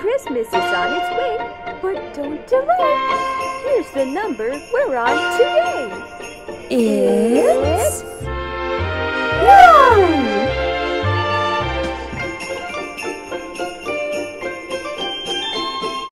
Christmas is on its way, but don't delay. Here's the number we're on today. It's